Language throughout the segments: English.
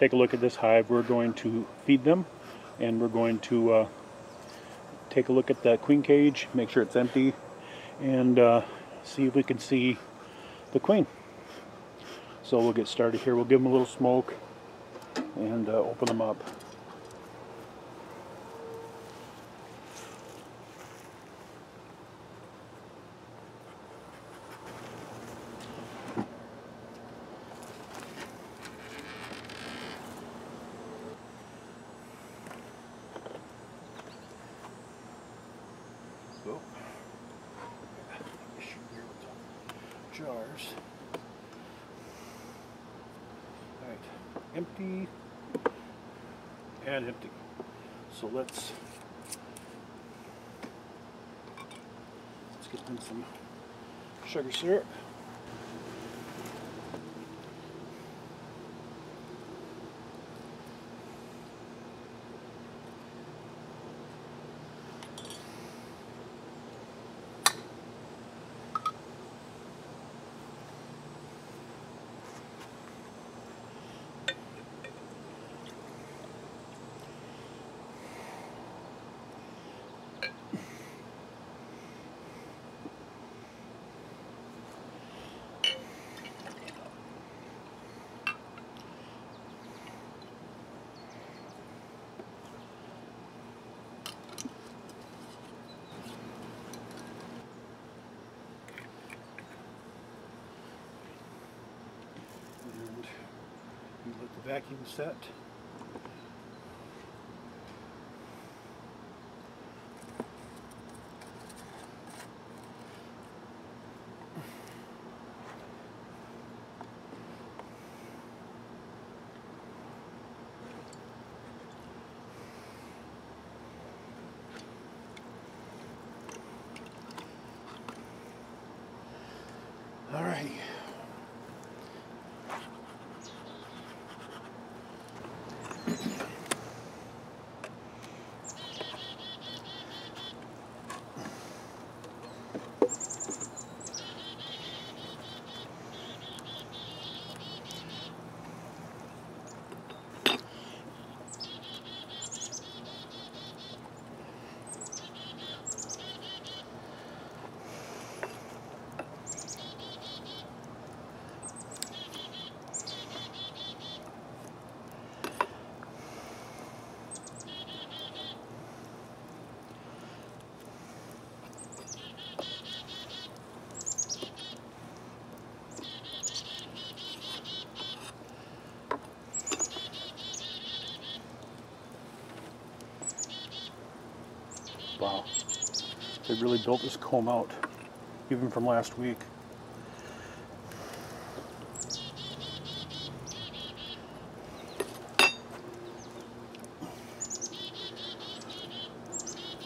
take a look at this hive. We're going to feed them and we're going to uh, take a look at the queen cage, make sure it's empty, and uh, see if we can see the queen. So we'll get started here. We'll give them a little smoke and uh, open them up. And empty. So let's let's get in some sugar syrup. and you let the vacuum set. Wow. They really built this comb out, even from last week.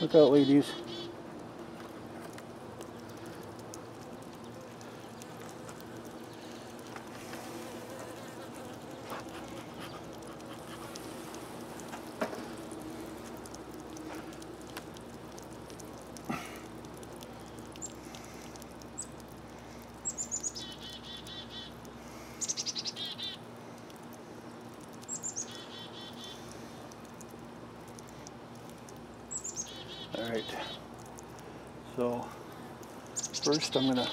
Look out, ladies. All right. So first I'm gonna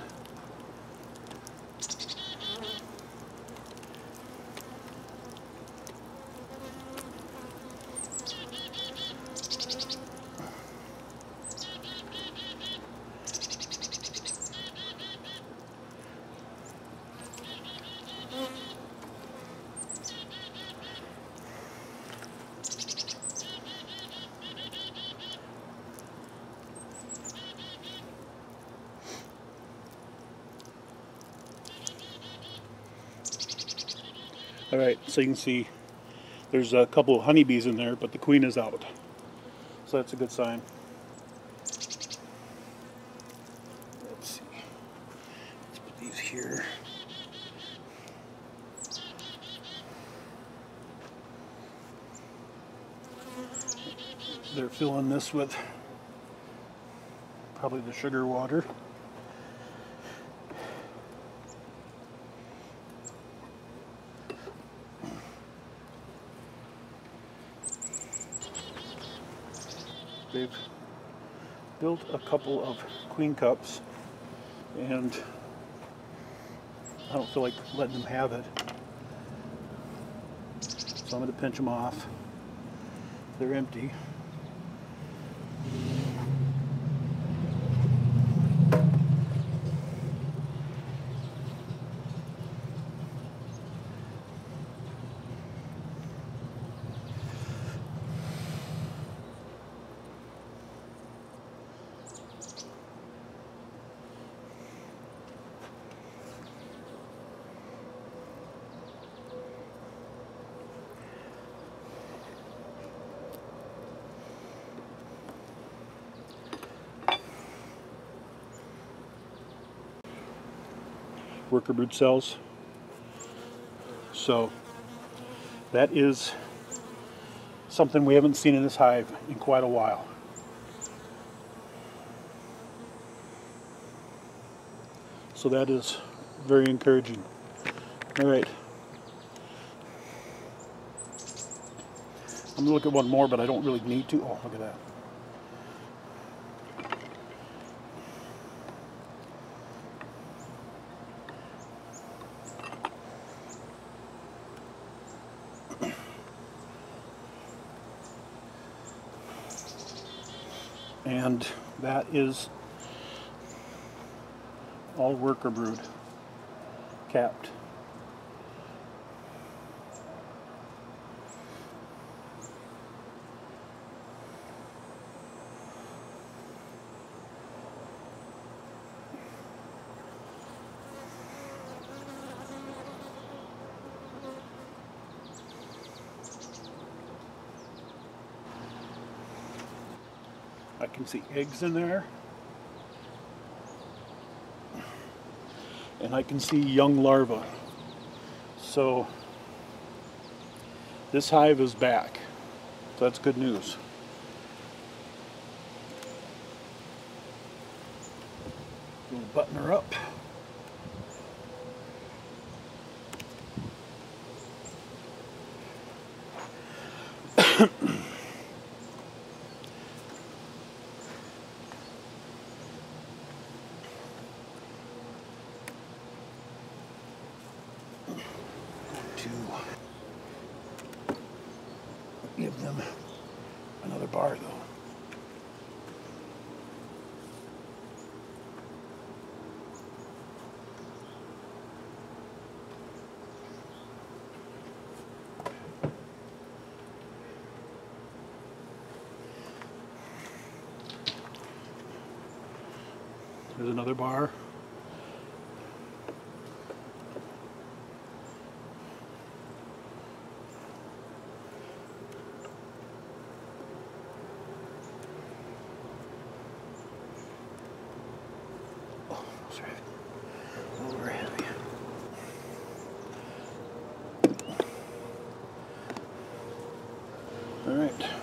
All right, so you can see there's a couple of honeybees in there, but the queen is out. So that's a good sign. Let's see. Let's put these here. They're filling this with probably the sugar water. Built a couple of queen cups and I don't feel like letting them have it. So I'm going to pinch them off. They're empty. Worker brood cells. So that is something we haven't seen in this hive in quite a while. So that is very encouraging. All right. I'm gonna look at one more, but I don't really need to. Oh, look at that. And that is all worker brood capped. I can see eggs in there. And I can see young larvae. So this hive is back. So that's good news. Button her up. to give them another bar though. There's another bar. All right.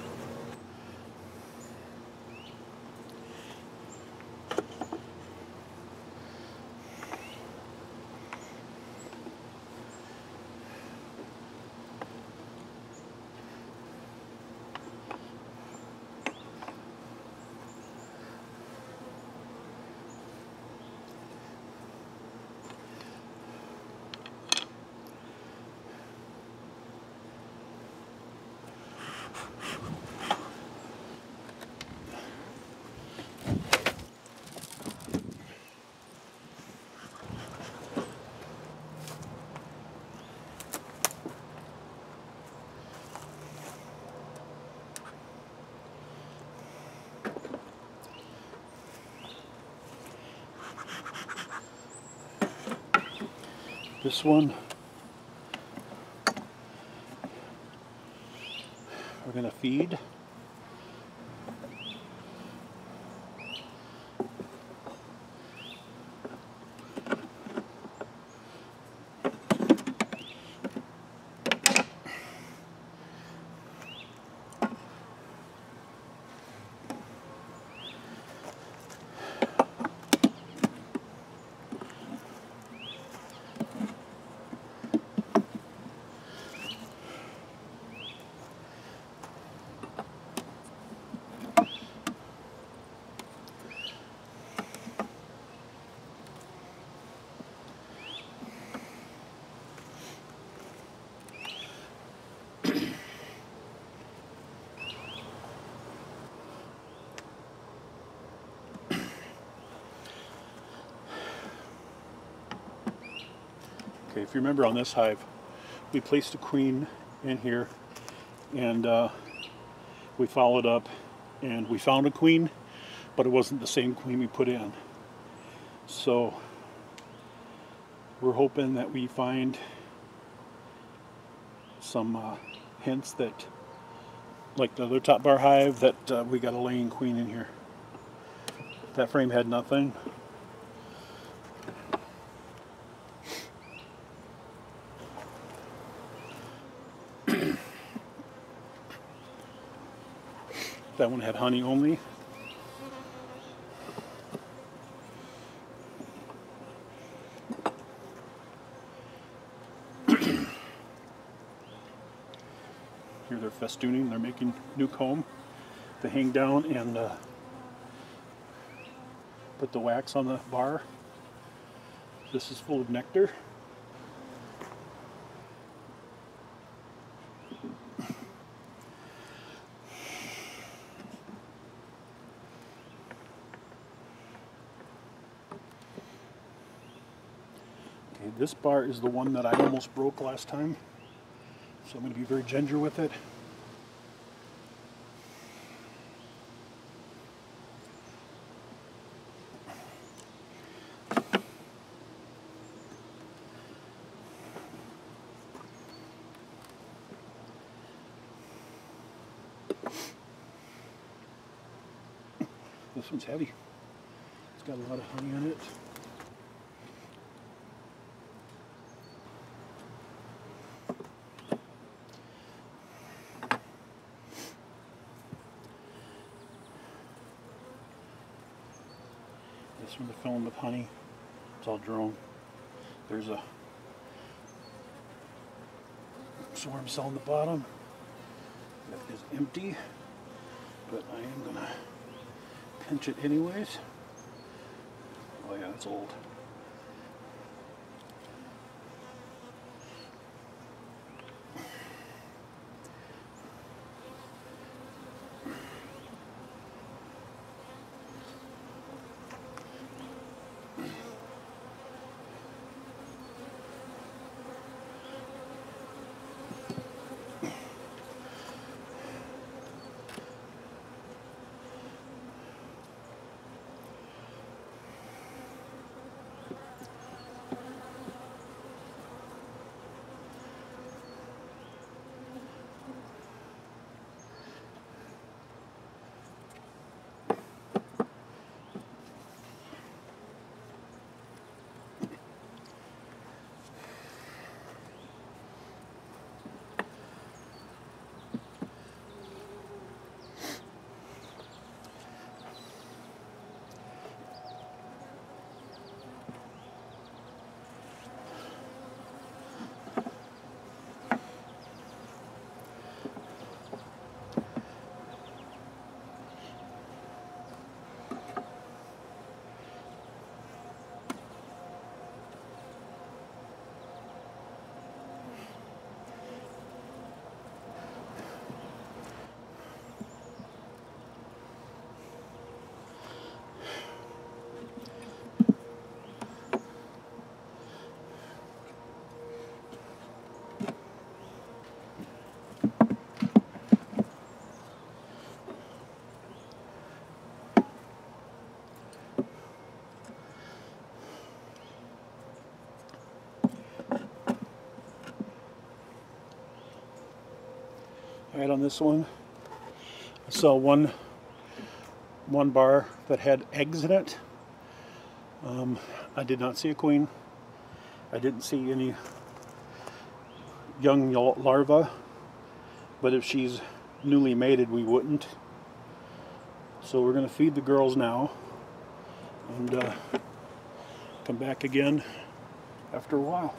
This one, we're going to feed. Okay, if you remember on this hive, we placed a queen in here and uh, we followed up and we found a queen, but it wasn't the same queen we put in. So we're hoping that we find some uh, hints that, like the other top bar hive, that uh, we got a laying queen in here. That frame had nothing. That one had honey only. Here they're festooning, they're making new comb to hang down and uh, put the wax on the bar. This is full of nectar. Okay, this bar is the one that I almost broke last time. So I'm going to be very ginger with it. This one's heavy. It's got a lot of honey on it. This one, the filling with honey. It's all drone. There's a swarm cell on the bottom. That is empty, but I am gonna pinch it anyways. Oh yeah, it's old. Right on this one, I saw one one bar that had eggs in it. Um, I did not see a queen. I didn't see any young larva, but if she's newly mated, we wouldn't. So we're going to feed the girls now and uh, come back again after a while.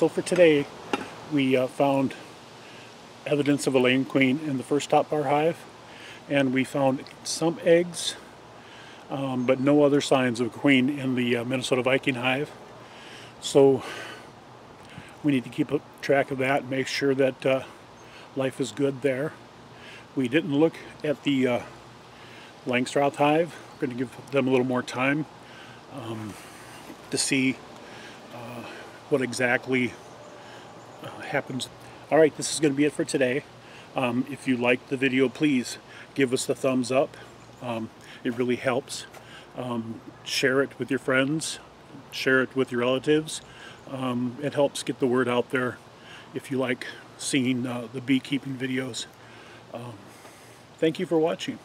So for today, we uh, found evidence of a laying queen in the first top bar hive, and we found some eggs, um, but no other signs of a queen in the uh, Minnesota Viking hive. So we need to keep track of that, and make sure that uh, life is good there. We didn't look at the uh, Langstroth hive. We're going to give them a little more time um, to see what exactly uh, happens. All right, this is going to be it for today. Um, if you liked the video, please give us a thumbs up. Um, it really helps. Um, share it with your friends. Share it with your relatives. Um, it helps get the word out there if you like seeing uh, the beekeeping videos. Um, thank you for watching.